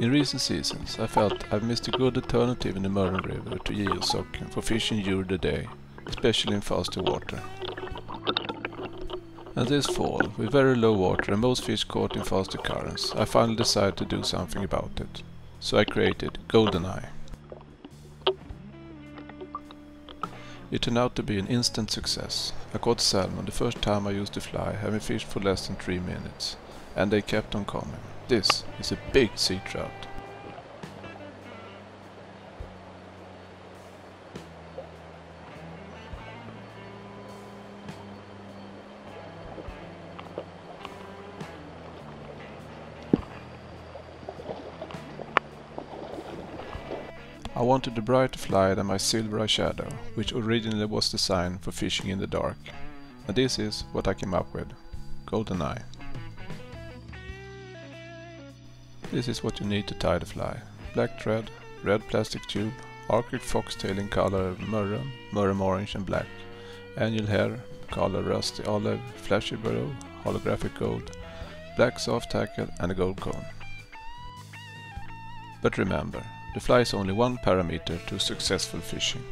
In recent seasons, I felt I've missed a good alternative in the Mörrum River to JH-socken for fishing during the day, especially in faster water. And this fall, with very low water and most fish caught in faster currents, I finally decided to do something about it. So I created GoldenEye. It turned out to be an instant success. I caught salmon the first time I used the fly, having fished for less than 3 minutes. And they kept on coming. This is a big sea trout. I wanted a brighter fly than my silver eyeshadow, which originally was designed for fishing in the dark. And this is what I came up with. GoldenEye. This is what you need to tie the fly. Black thread, red plastic tube, Arctic foxtail in color Mörrum, Mörrum orange and black, angel hair, color rusty olive, flashabou, holographic gold, black soft hackle and a gold cone. But remember, the fly is only one parameter to successful fishing.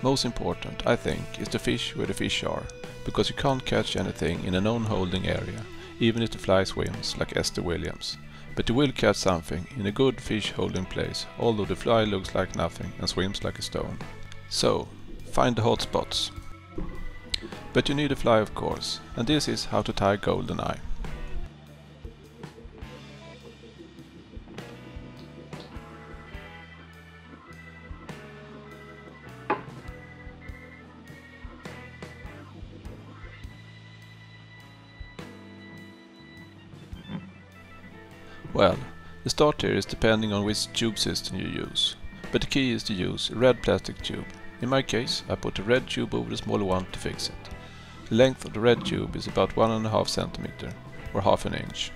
Most important, I think, is to fish where the fish are, because you can't catch anything in a known holding area, even if the fly swims like Esther Williams. But you will catch something in a good fish holding place, although the fly looks like nothing and swims like a stone. So, find the hot spots. But you need a fly of course, and this is how to tie a GoldenEye. Well, the start here is depending on which tube system you use, but the key is to use a red plastic tube. In my case, I put a red tube over the smaller one to fix it. The length of the red tube is about 1.5 cm, or half an inch.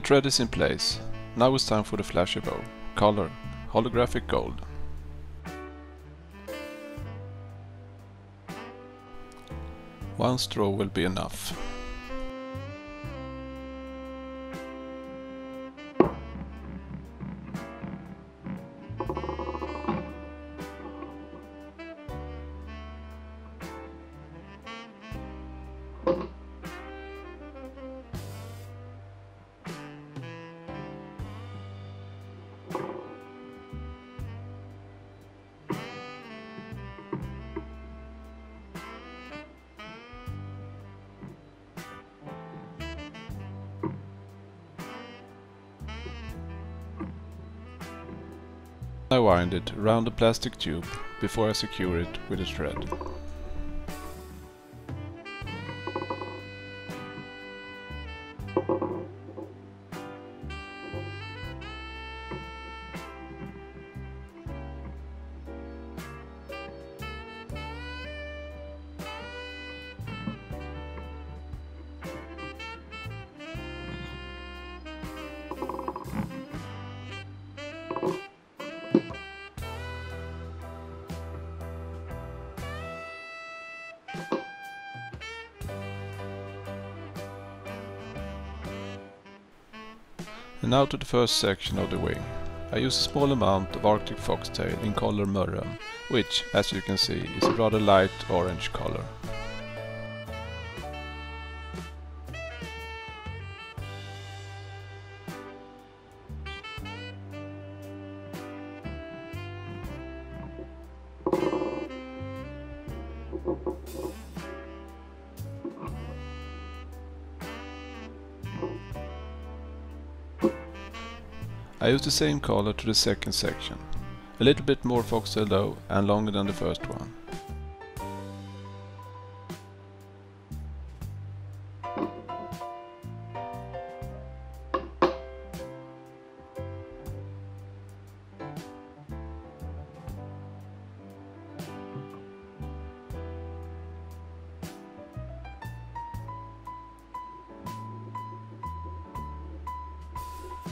The thread is in place. Now it's time for the flashabou. Color, holographic gold. One straw will be enough. I wind it around the plastic tube before I secure it with a thread. Now to the first section of the wing. I use a small amount of Arctic foxtail in color Mörrum, which, as you can see, is a rather light orange color. I use the same color to the second section. A little bit more foxtail though and longer than the first one.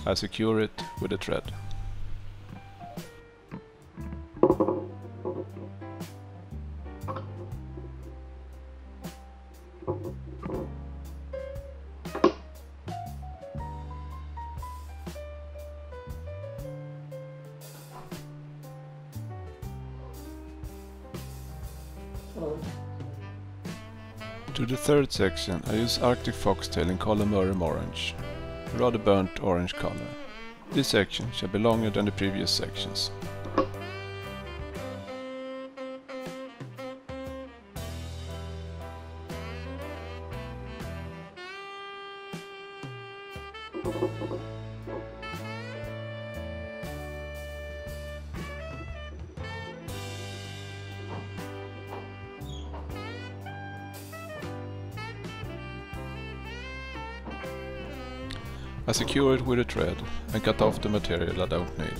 I secure it with a thread. To the third section I use Arctic Foxtail in color Mörrum Orange, rather burnt orange color. This section shall be longer than the previous sections. I secure it with a thread and cut off the material I don't need.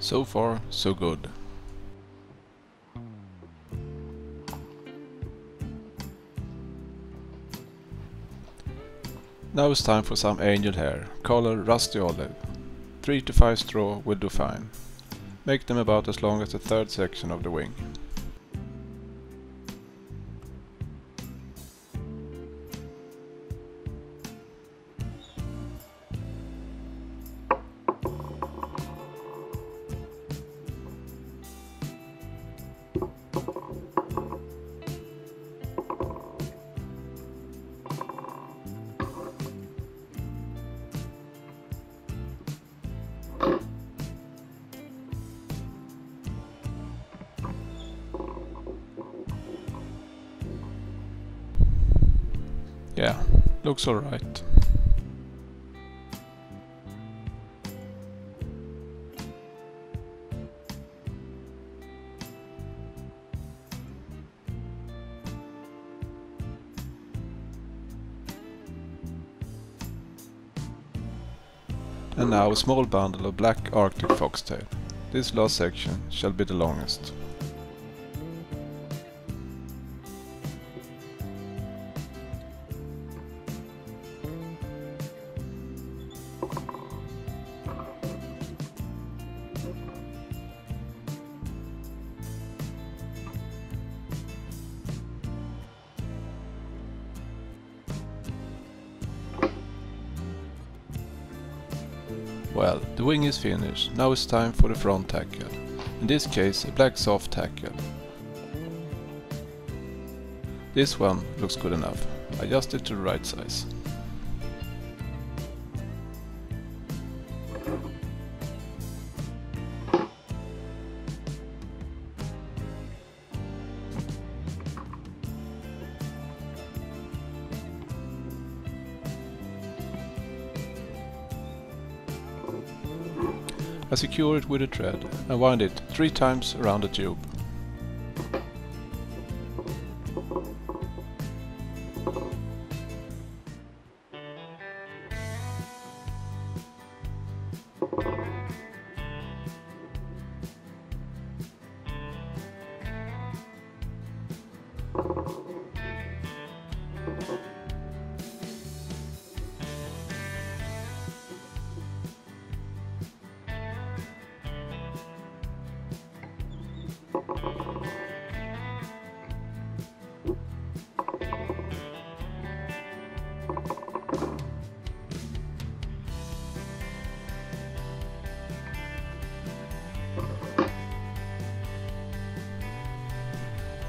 So far, so good. Now it's time for some angel hair, color rusty olive. 3 to 5 straw will do fine. Make them about as long as the third section of the wing. Yeah, looks alright. And now a small bundle of black arctic foxtail. This last section shall be the longest. Well, the wing is finished, now it's time for the front hackle. In this case a black soft hackle. This one looks good enough, I adjust it to the right size. I secure it with a thread and wind it three times around the tube.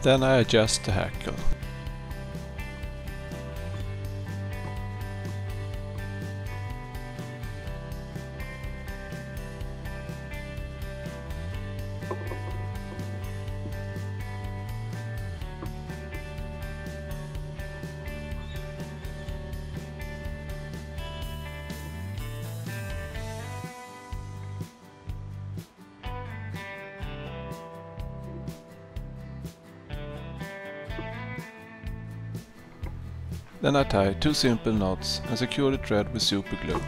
Then I adjust the hackle. Then I tie two simple knots and secure the thread with super glue.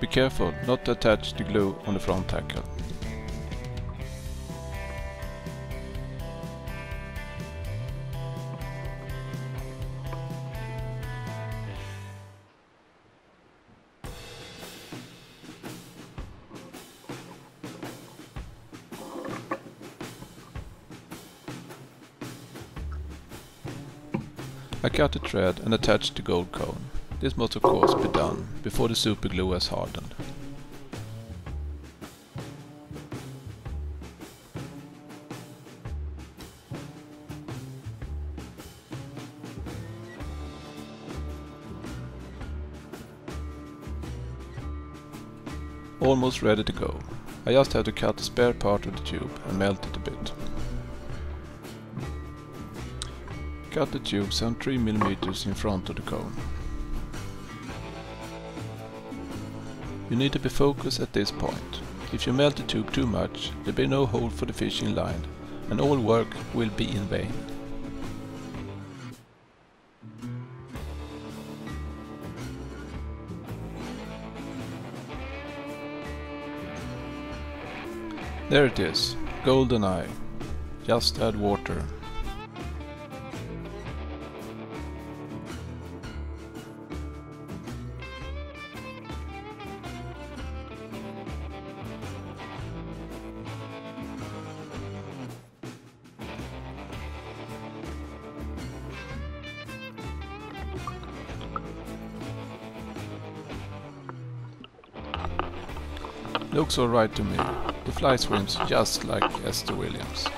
Be careful not to attach the glue on the front hackle. I cut the thread and attached the gold cone. This must of course be done before the super glue has hardened. Almost ready to go. I just have to cut the spare part of the tube and melt it a bit. Cut the tube some 3 mm in front of the cone. You need to be focused at this point. If you melt the tube too much, there will be no hole for the fishing line and all work will be in vain. There it is, golden eye. Just add water Looks alright to me. The fly swims just like Esther Williams.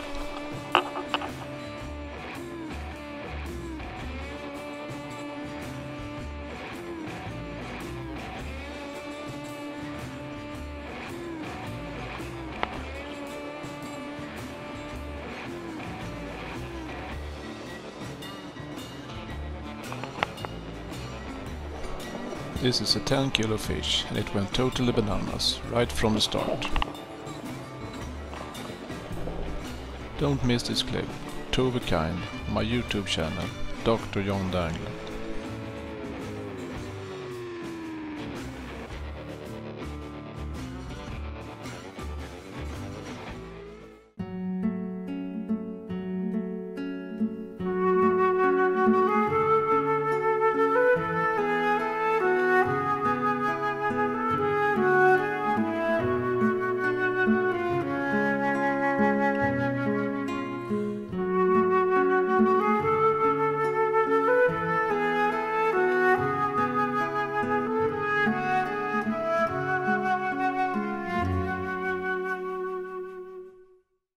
This is a 10 kilo fish and it went totally bananas right from the start. Don't miss this clip, a kind, my YouTube channel, Dr. John the Angler.